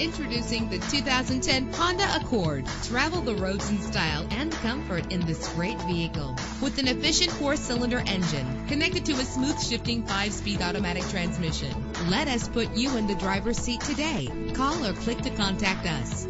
Introducing the 2010 Honda Accord. Travel the roads in style and comfort in this great vehicle. With an efficient four-cylinder engine connected to a smooth shifting five-speed automatic transmission. Let us put you in the driver's seat today. Call or click to contact us.